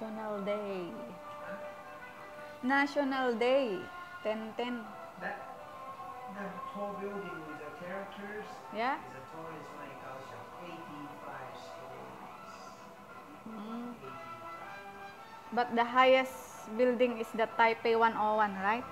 National Day. National Day. 10-10. That the tall building with the characters Yeah? the tallest one in Kaohsiung. 85 stories. Mm. 85. But the highest building is the Taipei 101, right?